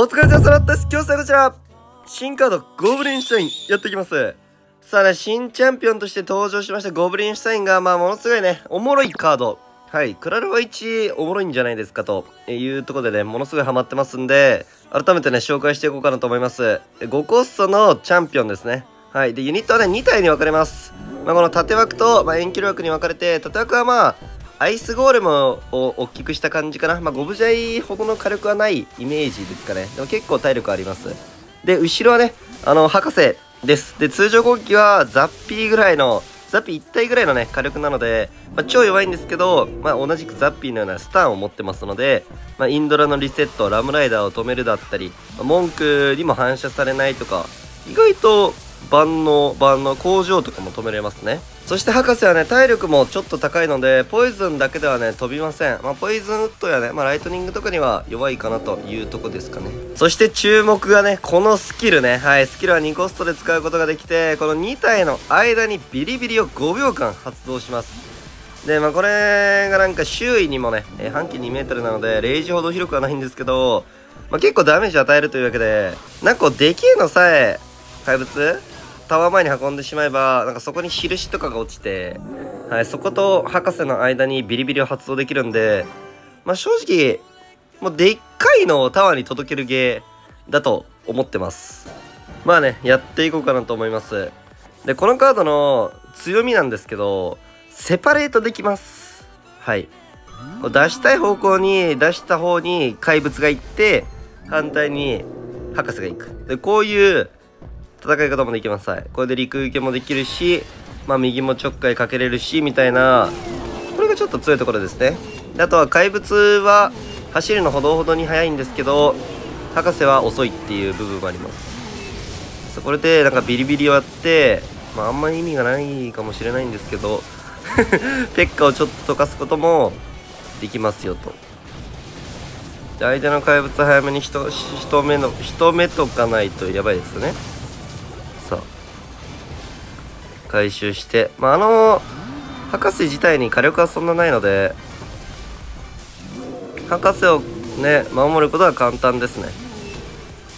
お疲れ様です。今日はこちら、新カード、ゴブリンシュタイン、やっていきます。さあね、新チャンピオンとして登場しましたゴブリンシュタインが、まあ、ものすごいね、おもろいカード。はい、クラルワ1おもろいんじゃないですかというところでね、ものすごいハマってますんで、改めてね、紹介していこうかなと思います。5コストのチャンピオンですね。はい、で、ユニットはね、2体に分かれます。まあ、この縦枠と、まあ、遠距離枠に分かれて、縦枠はまあ、アイスゴーレムを大きくした感じかな。まあ、ゴブジャイほどの火力はないイメージですかね。でも結構体力あります。で、後ろはね、あの、博士です。で、通常攻撃はザッピーぐらいの、ザッピー1体ぐらいのね、火力なので、まあ、超弱いんですけど、まあ、同じくザッピーのようなスタンを持ってますので、まあ、インドラのリセット、ラムライダーを止めるだったり、まあ、文句にも反射されないとか、意外と万能、万能、工場とかも止めれますね。そして博士はね、体力もちょっと高いので、ポイズンだけではね、飛びません。まあ、ポイズンウッドやね、まあ、ライトニングとかには弱いかなというとこですかね。そして注目がね、このスキルね。はい、スキルは2コストで使うことができて、この2体の間にビリビリを5秒間発動します。で、まあ、これがなんか周囲にもね、えー、半径 2m なので、レイジほど広くはないんですけど、まあ、結構ダメージ与えるというわけで、なんかこう、できのさえ、怪物タワー前に運んでしまえば、なんかそこに印とかが落ちて、はい、そこと博士の間にビリビリを発動できるんで、まあ正直、もうでっかいのをタワーに届けるゲーだと思ってます。まあね、やっていこうかなと思います。で、このカードの強みなんですけど、セパレートできます。はい。出したい方向に出した方に怪物が行って、反対に博士が行く。で、こういう戦い方もできます。はい。これで陸受けもできるし、まあ右もちょっかいかけれるし、みたいな、これがちょっと強いところですね。であとは怪物は走るのほどほどに速いんですけど、博士は遅いっていう部分もあります。そこれでなんかビリビリをやって、まああんまり意味がないかもしれないんですけど、ペッカをちょっと溶かすこともできますよと。で相手の怪物早めに一目の一目とかないとやばいですよね。回収して、まあ、あの博士自体に火力はそんなないので博士をね守ることは簡単ですね。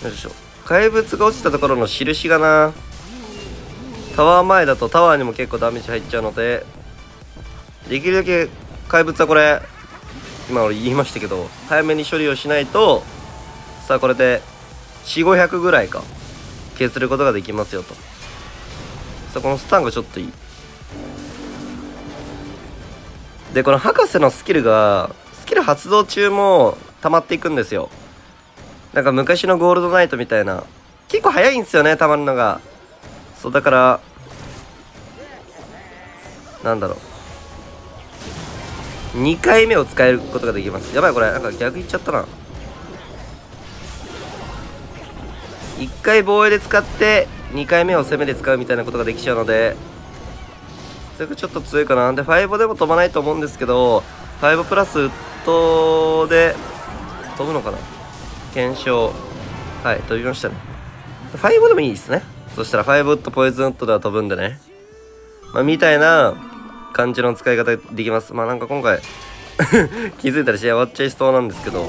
よいしょ。怪物が落ちたところの印がなタワー前だとタワーにも結構ダメージ入っちゃうのでできるだけ怪物はこれ今俺言いましたけど早めに処理をしないとさあこれで4500ぐらいか削ることができますよと。さあこのスタンがちょっといい。でこの博士のスキルがスキル発動中も溜まっていくんですよ。なんか昔のゴールドナイトみたいな。結構早いんですよね溜まるのが。そうだからなんだろう。2回目を使えることができます。やばいこれ。なんか逆いっちゃったな。1回防衛で使って2回目を攻めで使うみたいなことができちゃうのでそれがちょっと強いかな。で5でも飛ばないと思うんですけど5プラスウッドで飛ぶのかな。検証。はい飛びましたね。5でもいいですね。そしたら5ウッドポイズンウッドでは飛ぶんでね。まあみたいな感じの使い方できます。まあなんか今回 気づいたら試合終わっちゃいそうなんですけど。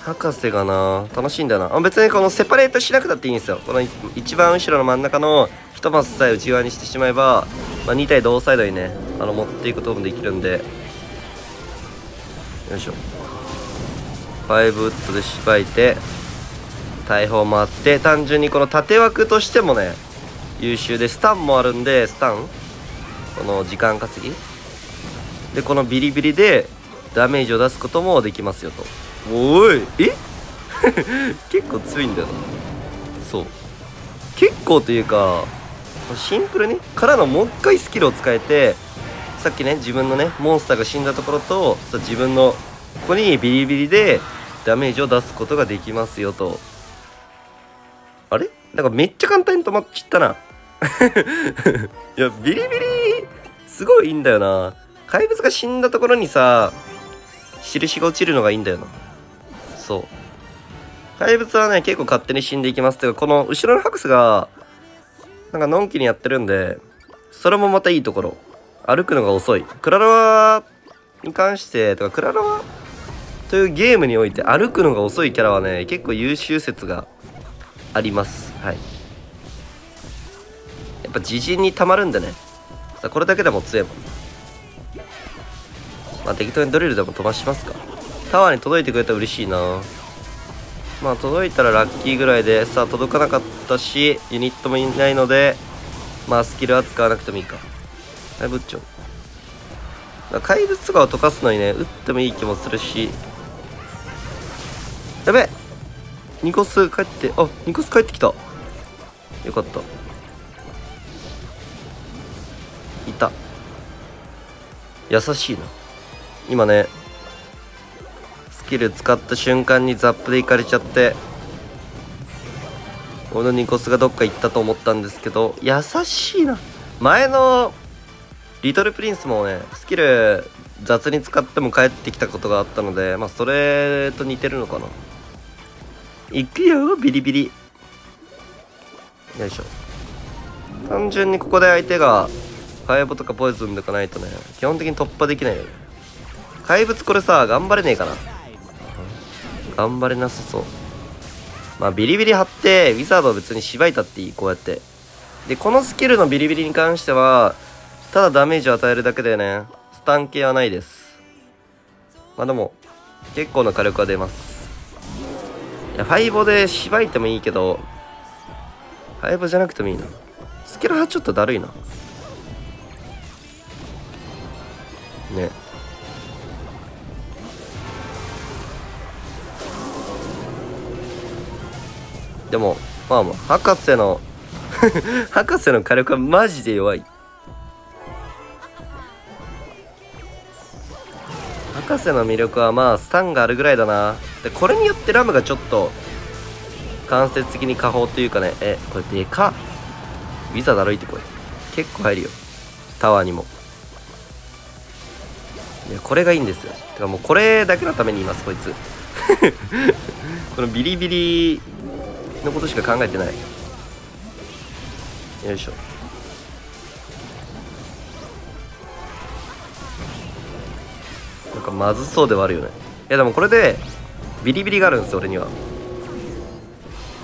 博士がな？楽しいんだよな。別にこのセパレートしなくたっていいんですよ。この一番後ろの真ん中の1マスさえ内側にしてしまえば、まあ、2体同サイドにねあの持っていくこともできるんで。よいしょ。5ウッドでしばいて大砲回って単純にこの縦枠としてもね優秀でスタンもあるんでスタン？この時間稼ぎ？でこのビリビリでダメージを出すこともできますよと。おいえ？結構強いんだよな。そう。結構というかシンプルにからのもう一回スキルを使えてさっきね自分のねモンスターが死んだところと自分のここにビリビリでダメージを出すことができますよと。あれ？なんかめっちゃ簡単に止まっちゃったな。いやビリビリすごいいいんだよな。怪物が死んだところにさ印が落ちるのがいいんだよな。そう。怪物はね結構勝手に死んでいきます。ていうかこの後ろのハクスがなんかのんきにやってるんでそれもまたいいところ。歩くのが遅い。クラロワに関してとかクラロワ？というゲームにおいて歩くのが遅いキャラはね結構優秀説があります。はい。やっぱ自陣にたまるんでね。さこれだけでも強いもん。まあ適当にドリルでも飛ばしますか。タワーに届いてくれたら嬉しいな。まあ届いたらラッキーぐらいでさあ届かなかったしユニットもいないのでまあスキルは使わなくてもいいか。はいぶっちょ怪物とかを溶かすのにね打ってもいい気もするし。やべニコス帰ってあニコス帰ってきた。よかった。いた。優しいな。今ねキル使った瞬間にザップでいかれちゃって俺のニコスがどっか行ったと思ったんですけど優しいな。前のリトルプリンスもねスキル雑に使っても帰ってきたことがあったのでまあそれと似てるのかな。行くよビリビリ。よいしょ。単純にここで相手がファイブとかポイズンとかないとね基本的に突破できない。よね怪物これさ頑張れねえかな。頑張れなさそう。まあビリビリ張ってウィザードを別にしばいたっていいこうやって。でこのスキルのビリビリに関してはただダメージを与えるだけでね。スタン系はないです。まあでも結構な火力は出ます。いやファイボでしばいてもいいけどファイボじゃなくてもいいな。スキルはちょっとだるいな。ね。でもまあまあ博士の 博士の火力はマジで弱い。博士の魅力はまあスタンがあるぐらいだな。でこれによってラムがちょっと間接的に下方というかね。えこれでかっ。ウィザード歩いてこい。結構入るよ。タワーにも。いやこれがいいんですよ。てかもうこれだけのためにいますこいつ。このビリビリのことしか考えてない。よいしょ。なんかまずそうではあるよね。いやでもこれでビリビリがあるんです俺には。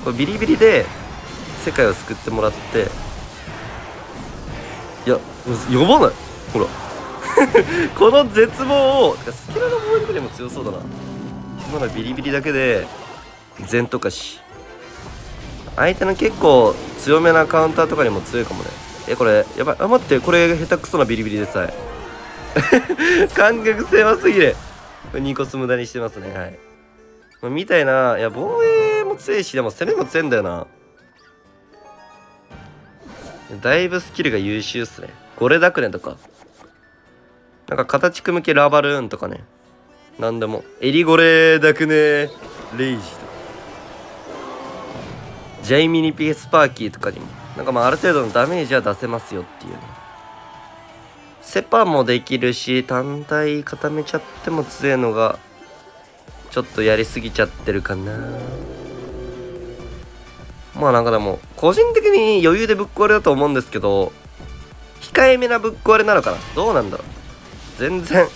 これビリビリで世界を救ってもらって。いややばない。ほら。この絶望をスキルの防御力でも強そうだな。今のビリビリだけで全とかし相手の結構強めなカウンターとかにも強いかもね。えこれやばい。あ待ってこれ下手くそなビリビリでさえ感覚狭すぎる。これ2個ス無駄にしてますねはい。みたいな。いや防衛も強いしでも攻めも強いんだよな。だいぶスキルが優秀っすね。これだくねとか。なんか形組む系ラバルーンとかね。なんでも。エリゴレだくね。レイジとジャイミニピエスパーキーとかにもなんかまあある程度のダメージは出せますよっていうね。セパもできるし単体固めちゃっても強いのがちょっとやりすぎちゃってるかな。まあなんかでも個人的に余裕でぶっ壊れだと思うんですけど控えめなぶっ壊れなのかな。どうなんだろう。全然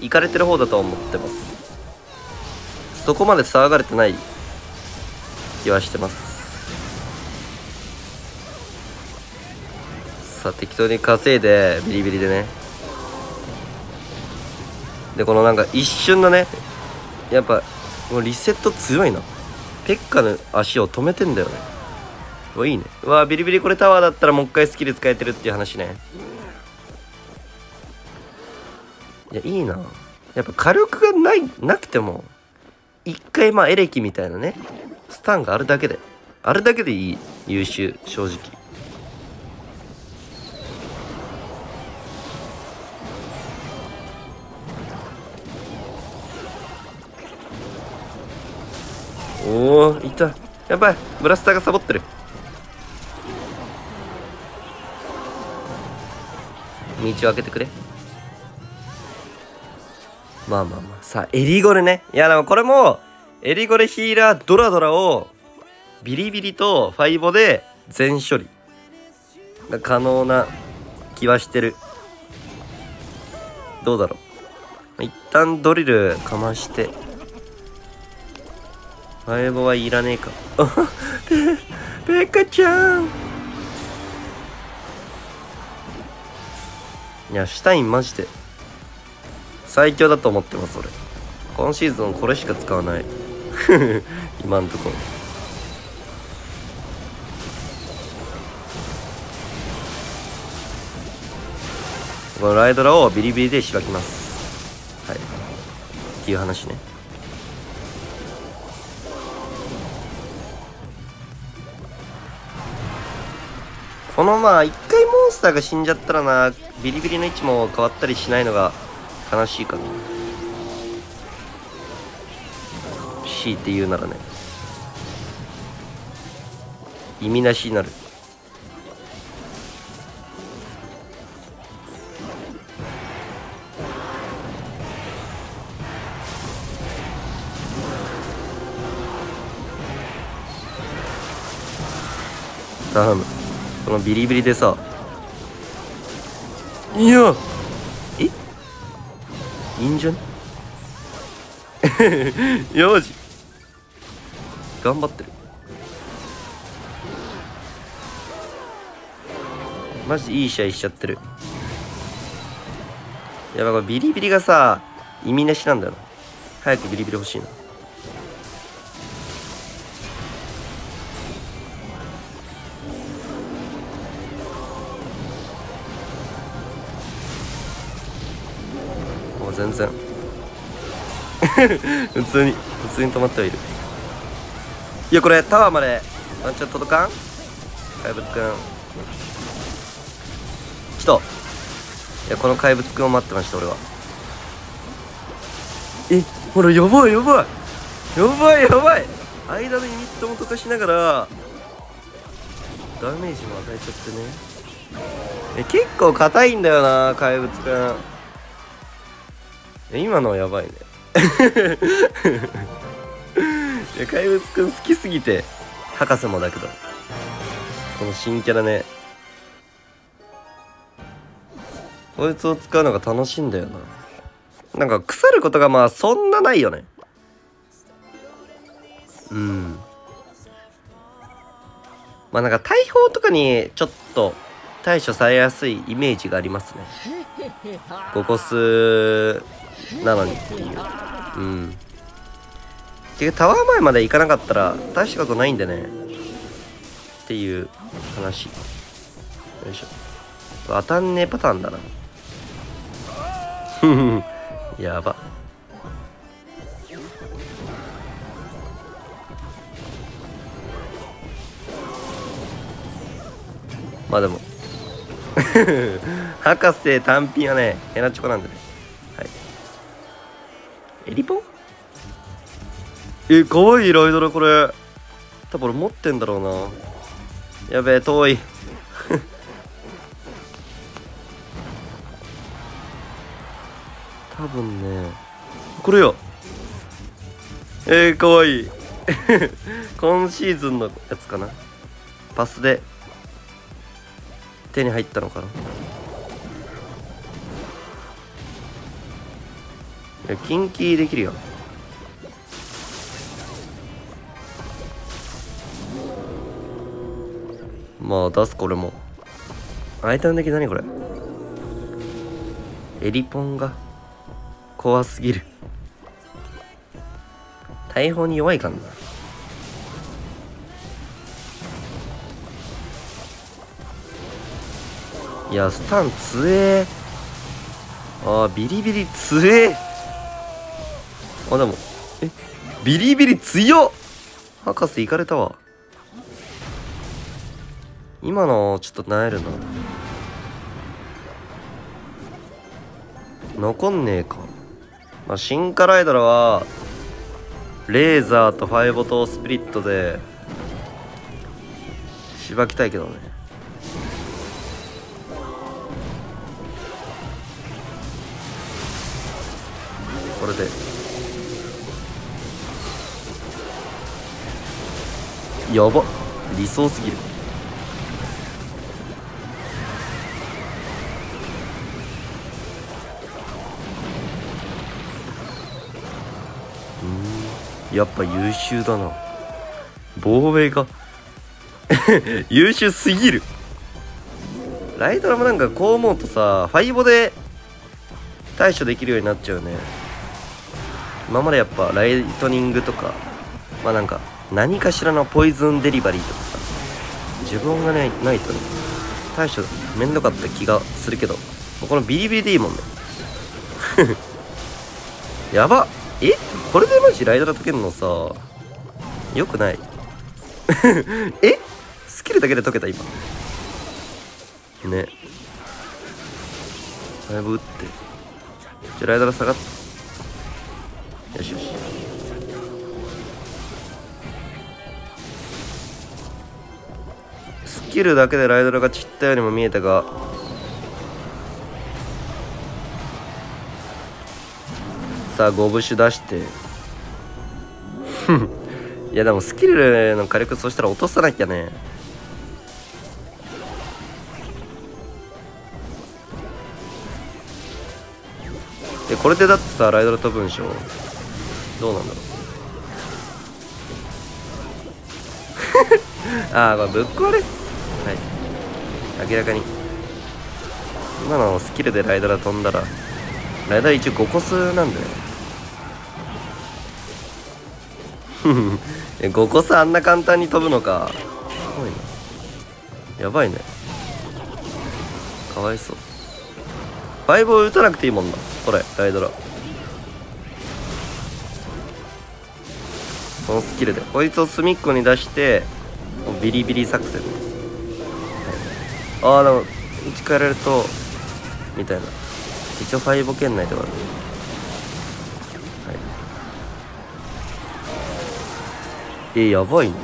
いかれてる方だと思ってます。そこまで騒がれてない気はしてます。さあ適当に稼いでビリビリでね。でこのなんか一瞬のねやっぱもうリセット強いな。ペッカの足を止めてんだよね。うわいいね。うわビリビリこれタワーだったらもう一回スキル使えてるっていう話ね。いやいいな。やっぱ火力がないなくても一回まあエレキみたいなねスタンがあるだけで。あるだけでいい優秀正直。おおいた。やばい。ブラスターがサボってる。道を開けてくれ。まあまあまあ。さあエリゴレね。いやでもこれもエリゴレヒーラードラドラをビリビリとファイボで全処理。が可能な気はしてる。どうだろう。一旦ドリルかまして。ファイボはいらねえか。ペ ペカちゃん。いやシュタインマジで。最強だと思ってます俺。今シーズンこれしか使わない。今んとこ。ろこのライドラをビリビリでしばきます。はい。っていう話ね。このまあ一回モンスターが死んじゃったらなビリビリの位置も変わったりしないのが悲しいかな。強いて言うならね。意味なしになる。頼む。このビリビリでさ。いや。え？いいんじゃね？いやマジ頑張ってる。マジでいい試合しちゃってる。やばいこれビリビリがさ意味なしなんだよな。早くビリビリ欲しいな 普通に普通に止まってはいる。いやこれタワーまでワンチャン届かん？怪物くん。来たいやこの怪物くんを待ってました俺は。えほらやばいやばい。やばいやばい。間のユニットも溶かしながらダメージも与えちゃってね。え結構硬いんだよな怪物くん。今のやばいね。いや怪物くん好きすぎて博士もだけど。この新キャラね。こいつを使うのが楽しいんだよな。なんか腐ることがまあそんなないよね。うん。まあなんか大砲とかにちょっと対処されやすいイメージがありますね。5コスなのにっていう。うん。結局タワー前まで行かなかったら大したことないんでね。っていう話。よいしょ。当たんねえパターンだな。ふふやば。まあでも。博士単品はねヘナチョコなんでね。エリポン？えかわいいライドラこれ。多分俺持ってんだろうな。やべえ遠い。多分ね。これよ。えー、かわい。い 今シーズンのやつかな。パスで手に入ったのかな。キンキーできるよ。まあ出すこれも。アイテム的何これ？エリポンが怖すぎる。大砲に弱いかんな。いやスタン強え。あービリビリ強え。あでもえビリビリ強っ。博士行かれたわ。今のちょっとなえるな。残んねえか。まあ進化ライドラはレーザーとファイボトスプリットでしばきたいけどね。これで。やば。理想すぎる。うん。やっぱ優秀だな。防衛が。優秀すぎる。ライドラもなんかこう思うとさファイボで対処できるようになっちゃうね。今までやっぱライトニングとかまあなんか何かしらのポイズンデリバリーとかさ。自分がねないとね対処めんどかった気がするけどこのビリビリでいいもんね。やば。え？これでマジライダー解けるのさ。よくない。え？スキルだけで解けた今。ね。だいぶ打って。じゃライダー下がっよしよし。スキルだけでライドラが散ったようにも見えたがさあゴブシュ出して。いやでもスキルの火力そしたら落とさなきゃね。でこれでだってさライドラ飛ぶんでしょ？どうなんだろう？ああこれぶっ壊れっす。明らかに。今のスキルでライドラ飛んだらライダー一応5コスなんだよ。5コスあんな簡単に飛ぶのか。すごいなやばいね。かわいそう。バイブを打たなくていいもんなこれライドラ。このスキルで。こいつを隅っこに出してビリビリ作戦。ああでも打ち返られるとみたいな。一応ファイボ圏内ではある。はい。えやばいね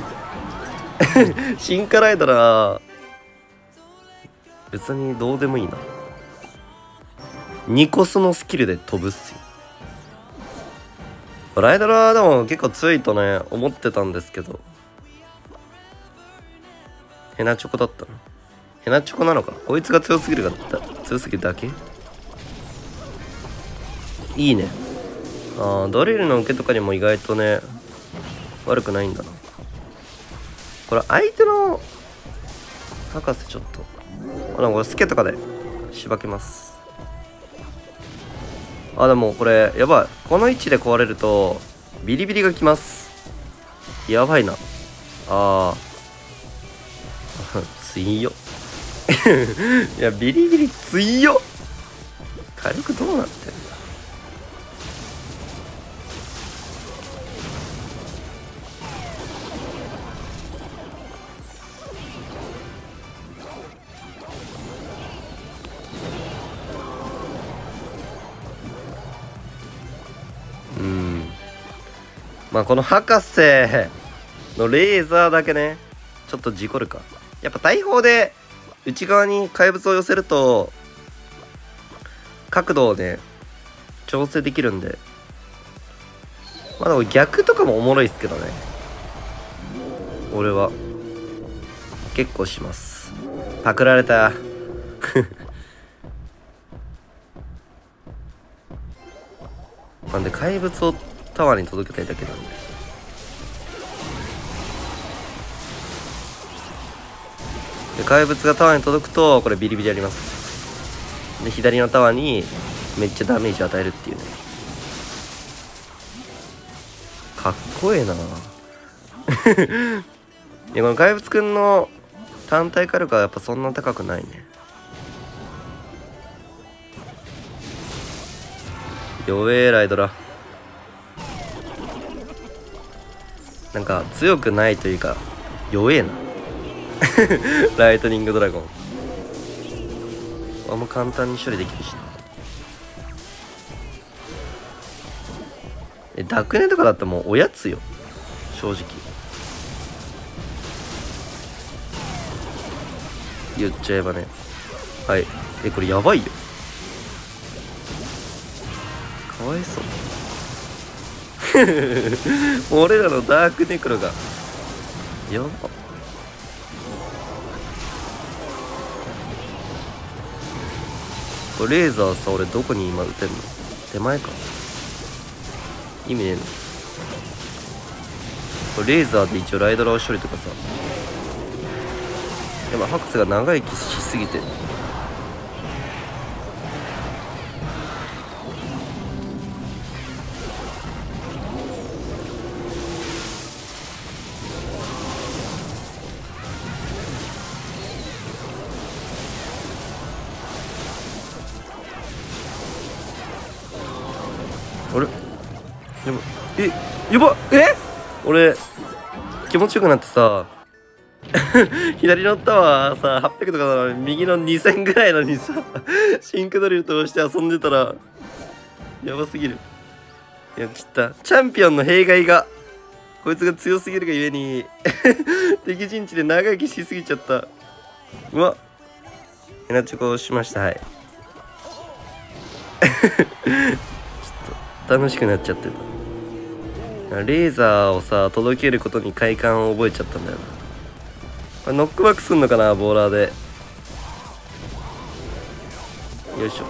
進化ライダー別にどうでもいいな。2コスのスキルで飛ぶっすよ。ライダーはでも結構強いとね思ってたんですけど。ヘナチョコだったのヘナチョコなのか？こいつが強すぎるか強すぎるだけ？いいね。ああドリルの受けとかにも意外とね悪くないんだ。なこれ相手の博士ちょっと。あでもこれスケとかでしばけます。あでもこれやばい。この位置で壊れるとビリビリがきます。やばいな。あー。強っいやビリビリ強っ。火力どうなってんだ？うん。まあこの博士のレーザーだけねちょっと事故るか。やっぱ大砲で内側に怪物を寄せると角度をね調整できるんで。まあでも逆とかもおもろいっすけどね。俺は。結構します。パクられた。なんで怪物をタワーに届けたいだけなんで。で怪物がタワーに届くとこれビリビリやります。で左のタワーにめっちゃダメージ与えるっていうね。かっこええな。いやこの怪物くんの単体火力はやっぱそんな高くないね。弱えライドラ。なんか強くないというか弱えな ライトニングドラゴン。あんま簡単に処理できるしえダクネとかだってもうおやつよ。正直。言っちゃえばね。はい。えこれやばいよ。かわいそう。俺らのダークネクロが。やば。これレーザーさ俺どこに今打てんの？手前か。意味ねえの。これレーザーで一応ライドラー処理とかさ。でも博士が長生きしすぎて。持ちよくなってさ。左のタワーさ800とかなのに右の2000ぐらいのにさ シンクドリル通して遊んでたらやばすぎる。いや切ったチャンピオンの弊害がこいつが強すぎるがゆえに 敵陣地で長生きしすぎちゃった。うわ。ヘナチョコしました。はい。ちょっと楽しくなっちゃってた。レーザーをさ届けることに快感を覚えちゃったんだよな。ノックバックすんのかなボーラーで。よいしょ。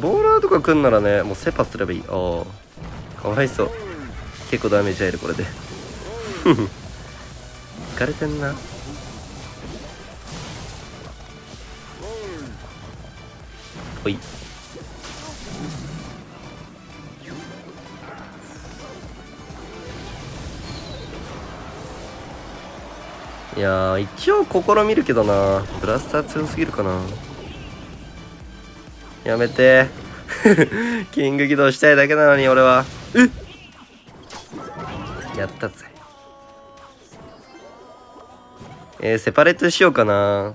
ボーラーとか来んならねもうセパすればいい。ああ。かわいそう。結構ダメージ入るこれで。いかれてんな。ほい。いやー一応試みるけどな。ブラスター強すぎるかな。やめて。キング起動したいだけなのに俺は。えやったぜ。えー、セパレートしようかな。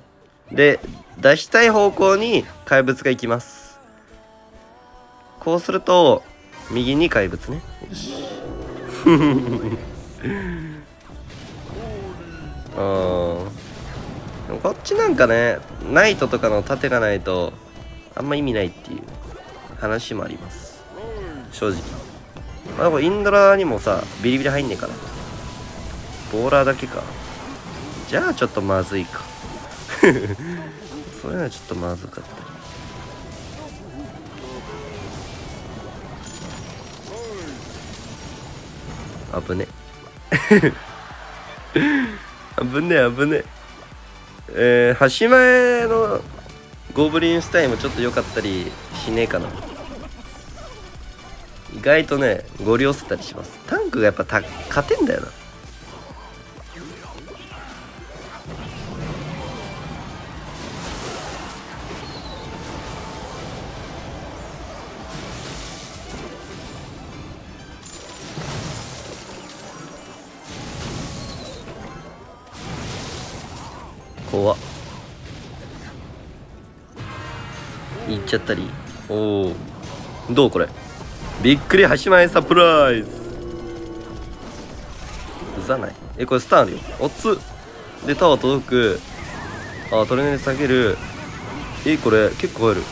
で出したい方向に怪物が行きます。こうすると右に怪物ね。よし。うん。こっちなんかねナイトとかの盾がないとあんま意味ないっていう話もあります。正直。まあインドラにもさビリビリ入んねえからボーラーだけか。じゃあちょっとまずいか。それはちょっとまずかった。危ね。危ねえ危ねえ。えー、端前のゴブリンスタイもちょっと良かったりしねえかな。意外とねゴリ押せたりします。タンクがやっぱた勝てんだよな。怖っ。行っちゃったり。おおどうこれ？びっくり端前サプライズ。うざない。えこれスターあるよ。おつ。でタワー届く。あトレネで下げる。えこれ結構入る。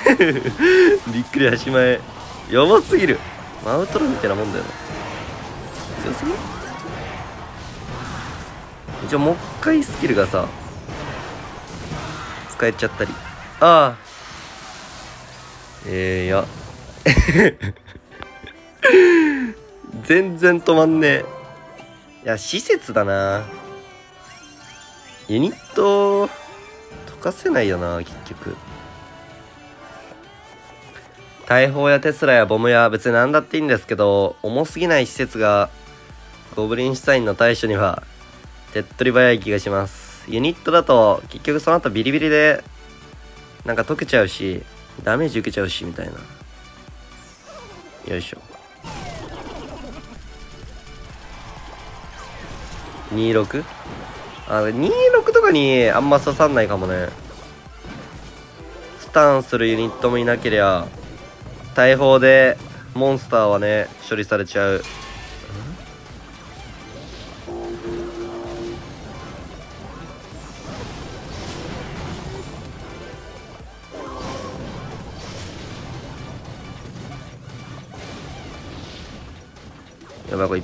びっくり端前。やばすぎる。マウトロみたいなもんだよ強すぎる？一応もう回スキルがさ使えちゃったり。ああ。えー、いや。全然止まんねえ。いや施設だな。ユニット溶かせないよな結局。大砲やテスラやボムや別に何だっていいんですけど重すぎない施設がゴブリンシュタインの対処には手っ取り早い気がします。ユニットだと結局その後ビリビリでなんか溶けちゃうしダメージ受けちゃうしみたいな。よいしょ。26あ26とかにあんま刺さんないかもね。スタンするユニットもいなけりゃ大砲でモンスターはね処理されちゃう。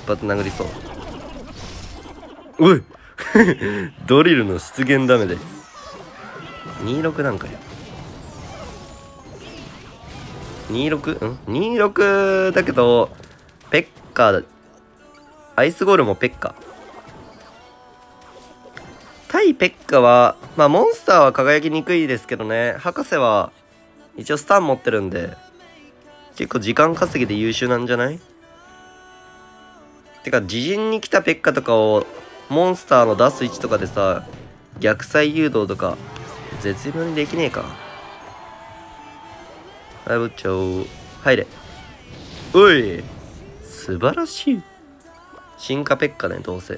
発殴りそう。おい。ドリルの出現ダメで。26なんかよ 26? ん ?26 だけどペッカー。アイスゴールもペッカ対ペッカはまあモンスターは輝きにくいですけどね。博士は一応スタン持ってるんで結構時間稼ぎで優秀なんじゃない？てか自陣に来たペッカとかをモンスターの出す位置とかでさ逆サイ誘導とか絶妙にできねえか。はいぶっちゃおう。入れ。おい素晴らしい。進化ペッカねどうせ。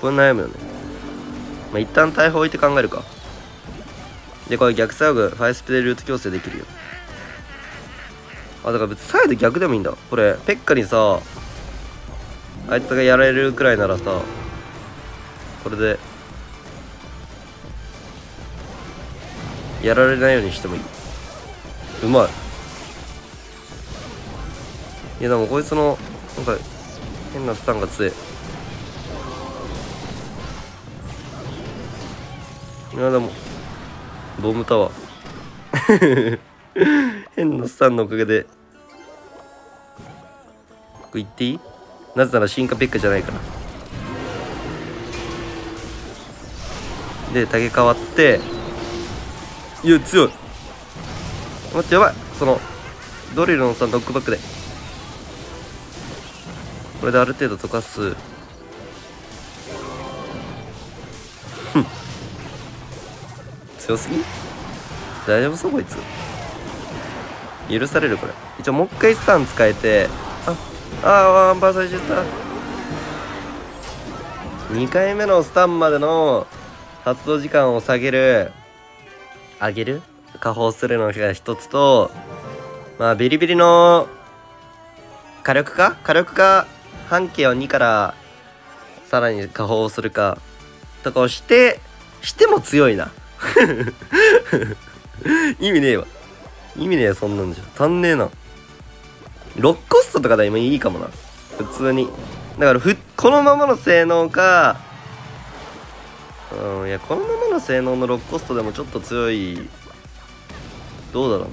これ悩むよね。まあ一旦大砲置いて考えるか。でこれ逆サイドファイスプでルート強制できるよ。あだから別にサイド逆でもいいんだ。これペッカにさあいつがやられるくらいならさこれでやられないようにしてもいい。うまい。いやでもこいつのなんか変なスタンが強い。いやでもボムタワー。変なスタンのおかげで。これ言っていい？なぜなら進化ペッカじゃないから。で竹変わって。いや強い。待ってやばい。そのドリルのさノックバックで。これである程度溶かす。強すぎ？大丈夫そうこいつ。許されるこれ。一応もう一回スタン使えてあああワンパー最終した2回目のスタンまでの発動時間を下げる。上げる？下放するのが一つとまあビリビリの火力か？火力か？半径を2からさらに下放するか。とかをしてしても強いな。意味ねえわ。意味ねえそんなんじゃ足んねえな。ロッコストとかでもいいかもな。普通に。だからふこのままの性能かうんいやこのままの性能のロッコストでもちょっと強い。どうだろう。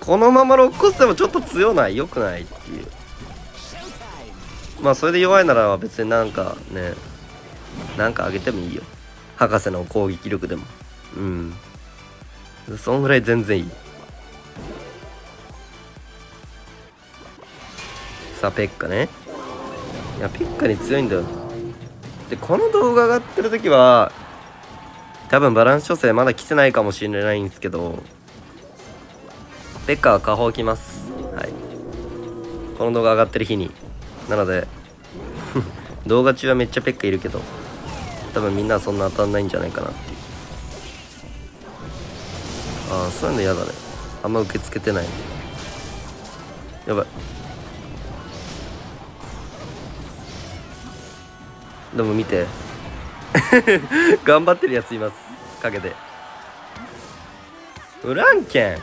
このままロッコストでもちょっと強ない？良くないっていう。まあそれで弱いなら別になんかねなんかあげてもいいよ。博士の攻撃力でも。うん。そんぐらい全然いい。さあペッカね。いやペッカに強いんだよ。でこの動画上がってる時は多分バランス調整まだ来てないかもしれないんですけどペッカは下方来ます。はい。この動画上がってる日に。なので 動画中はめっちゃペッカいるけど多分みんなはそんな当たんないんじゃないかなっていう。ああそういうの嫌だね。あんま受け付けてないやばい。でも見て。頑張ってるやついます。陰で。フランケン。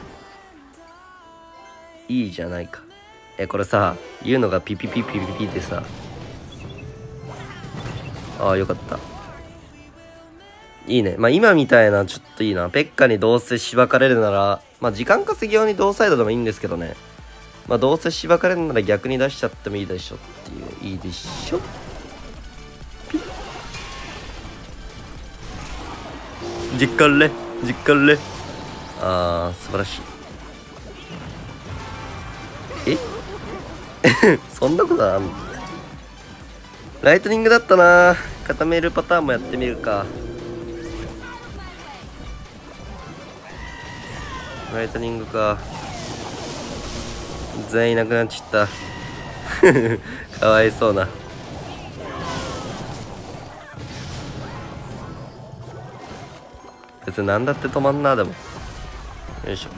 いいじゃないか。えこれさ言うのがピピピピピピってさ。ああよかった。いいね。まあ今みたいなちょっといいな。ペッカにどうせしばかれるならまあ時間稼ぎ用に同サイドでもいいんですけどね。まあどうせしばかれるなら逆に出しちゃってもいいでしょっていう。いいでしょ？実感ね。実感ね。あー素晴らしい。え？そんなことあんの？ライトニングだったな。固めるパターンもやってみるか。ライトニングか。全員いなくなっちゃった。かわいそうな。別に何だって止まんなでも。よいしょ。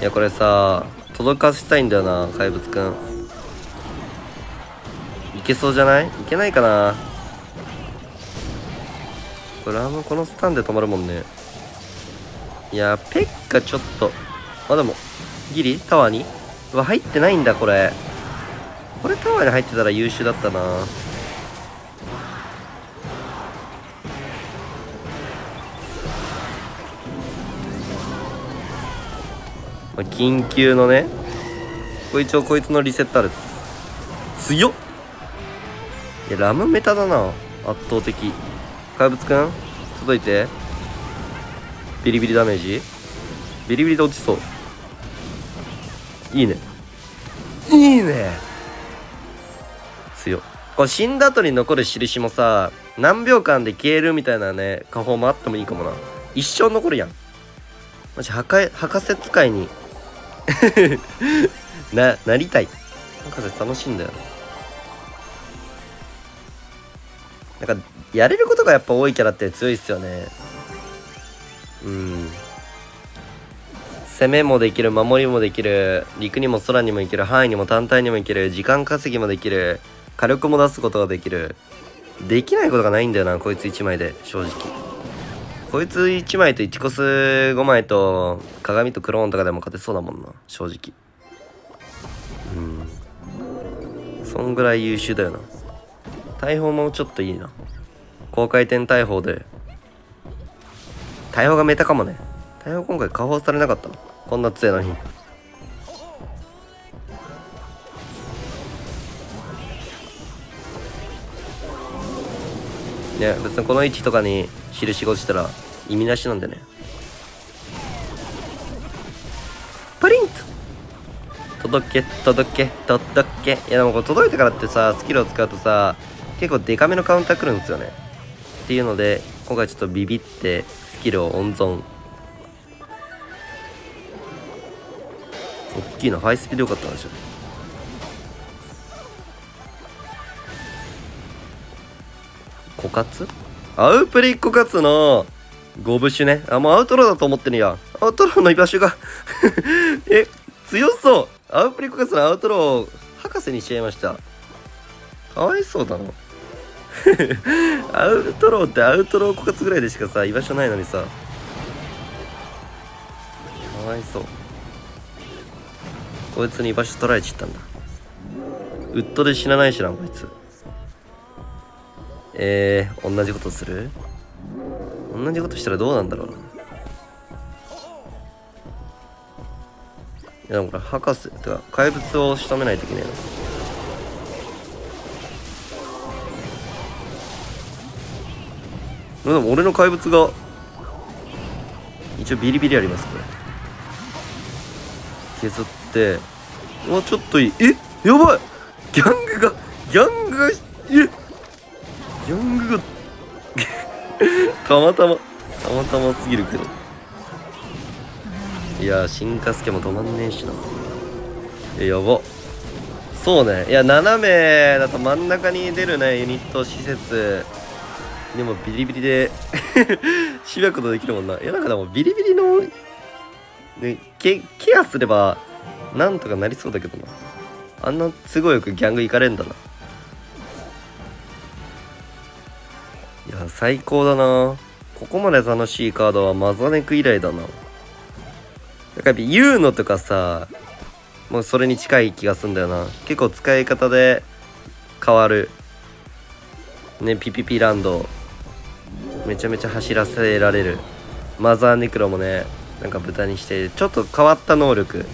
いやこれさ届かせたいんだよな怪物くん。いけそうじゃない？いけないかな。これこのスタンで止まるもんね。いやペッカちょっと。あでもギリタワーにうわ入ってないんだこれ。これタワーに入ってたら優秀だったな。あ緊急のねこいつをこいつのリセッターです強っ。いやラムメタだな圧倒的。怪物くん届いて。ビリビリダメージ。ビリビリで落ちそう。いいね。いいね。強。これ死んだ後に残る印もさ何秒間で消えるみたいなね下方もあってもいいかもな。一生残るやん。マジ博博士使いに。ななりたい。博士楽しいんだよ。なんかやれることがやっぱ多いキャラって強いっすよね。うん。攻めもできる守りもできる陸にも空にも行ける範囲にも単体にも行ける時間稼ぎもできる火力も出すことができる。できないことがないんだよなこいつ1枚で正直。こいつ1枚と1コス5枚と鏡とクローンとかでも勝てそうだもんな正直。うん。そんぐらい優秀だよな。大砲もちょっといいな。高回転大砲で。大砲がメタかもね。大砲今回加砲されなかったこんな強いのに。ね別にこの位置とかに印が落ちたら意味なしなんでね。プリント。届け届け届け。いやでもこれ届いてからってさスキルを使うとさ結構デカめのカウンター来るんですよね。っていうので今回ちょっとビビってスキルを温存。大きいなハイスピードよかったんでしょ枯渇？アウプリコカツのゴブシュね。あもうアウトローだと思ってるや。んアウトローの居場所が え強そう。アウプリコカツのアウトローを博士にしちゃいました。かわいそうだな。アウトローってアウトロー枯渇ぐらいでしかさ居場所ないのにさ。かわいそう。こいつに居場所取られちったんだ。ウッドで死なないしなこいつ。えー、同じことする？同じことしたらどうなんだろうな。いやでもこれ博士ってか怪物を仕留めないといけないなでも俺の怪物が一応ビリビリありますこれ。削ってうわちょっといいえやばいギャングがギャングがえギャングがたまたまたまたますぎるけどいや進化スケも止まんねえしなえやばそうねいや斜めだと真ん中に出るねユニット施設でもビリビリでしばくことできるもんな。いやなんかでもビリビリのねケケアすればなんとかなりそうだけどな。あんな都合よくギャング行かれんだな。いや最高だな。ここまで楽しいカードはマザネク以来だな。なんかやっぱユーノとかさもうそれに近い気がするんだよな。結構使い方で変わる。ねピピピランド。めちゃめちゃ走らせられる。マザーネクロもねなんか豚にしてちょっと変わった能力。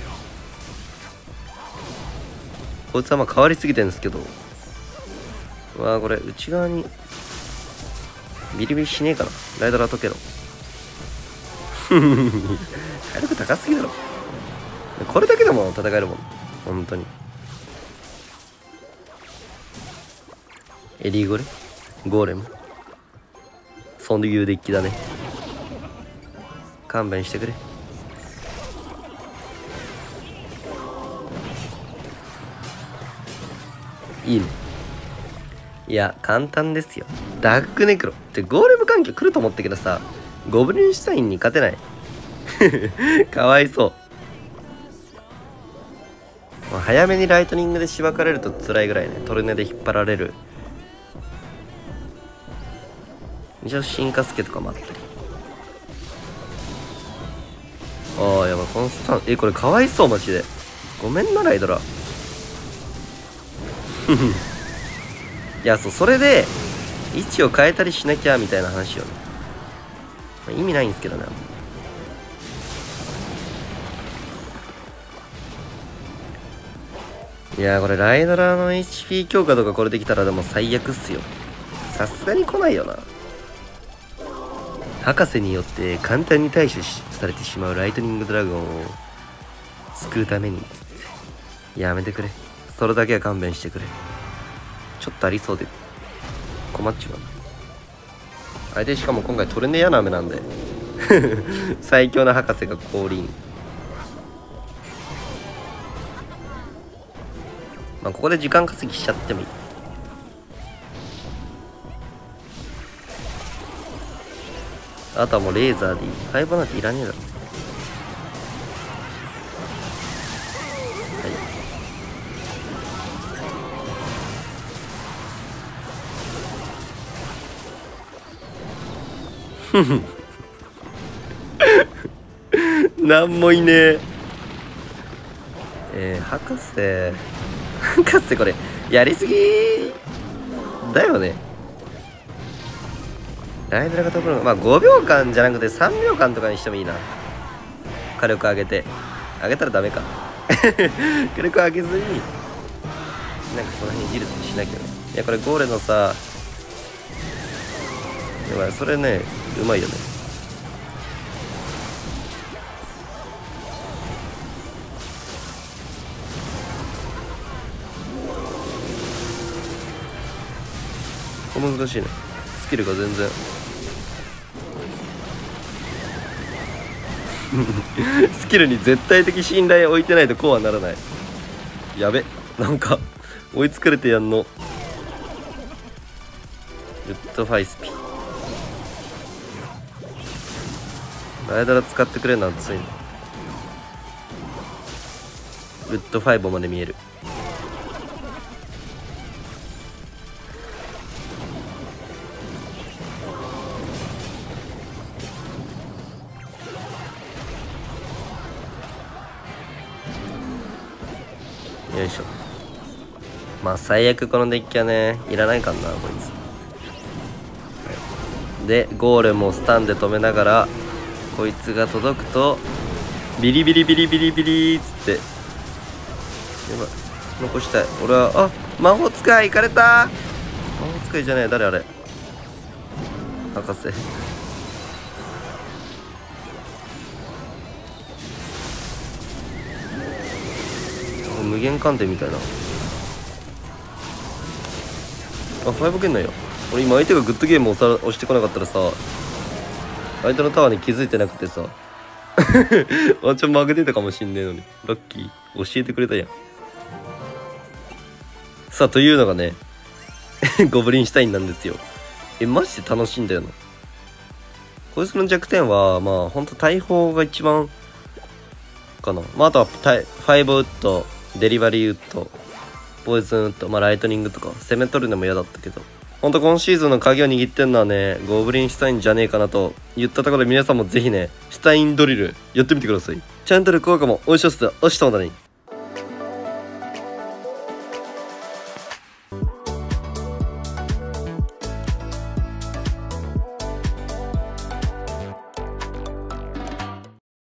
こいつはまあ変わりすぎてるんですけど。うわーこれ内側にビリビリしねえかな。ライドラ解けろ。体力高すぎだろ。これだけでも戦えるもん。本当に。エリーゴレゴーレム？そういうデッキだね。勘弁してくれ。いいね。いや簡単ですよ。ダークネクロ。ってゴーレム環境来ると思ったけどさゴブリンシュタインに勝てない。かわいそう。まあ早めにライトニングでしばかれると辛いぐらいね。トルネで引っ張られる。一応進化スケとかもあったり。ああやばいコンスタンえこれかわいそうマジで。ごめんなライドラいやそうそれで位置を変えたりしなきゃみたいな話よね、まあ、意味ないんですけどね。いやこれライドラーの HP 強化とかこれできたらでも最悪っすよ。さすがに来ないよな。博士によって簡単に対処されてしまうライトニングドラゴンを救うために。やめてくれ。それだけは勘弁してくれ。ちょっとありそうで。困っちまう。相手しかも今回トレネヤナメなんで。最強な博士が降臨。まあここで時間稼ぎしちゃってもいい。あとはもうレーザーでいい。ファイブなんていらねえだろ。なんもいねえ。えー、博士。博士これやりすぎだよね。ライドラが飛ぶのまあ5秒間じゃなくて3秒間とかにしてもいいな。火力上げて。上げたらダメか。火力上げずになんかその辺いじるしなきゃ。いやこれゴーレのさやばいそれねうまいよね。難しいね。キルが全然。スキルに絶対的信頼置いてないとこうはならない。やべ。なんか追いつかれてやんの。ウッドファイスピ。ライダラ使ってくれなんついのウッドファイボまで見える。まあ最悪このデッキはねいらないかなこいつ、でゴーレムをスタンで止めながらこいつが届くとビリビリビリビリビリっつってやばい。残したい。俺はあ魔法使い行かれた。魔法使いじゃない誰あれ？博士。無限鑑定みたいな。あファイブ圏内よ俺今相手がグッドゲームを押してこなかったらさ相手のタワーに気づいてなくてさ。ワンチャン負けてたかもしんねえのに。ラッキー。教えてくれたやん。さあというのがね ゴブリンシュタインなんですよ。えマジで楽しいんだよな。こいつの弱点はまあほんと大砲が一番かな。まああとはファイブウッドデリバリーウッド、ポイズンと、まあライトニングとか、攻め取るのも嫌だったけど、ほんと今シーズンの鍵を握ってんのはね、ゴブリンシュタインじゃねえかなと言ったところで皆さんもぜひね、シュタインドリルやってみてください。チャンネル効果もおいしょっす。おしともだね。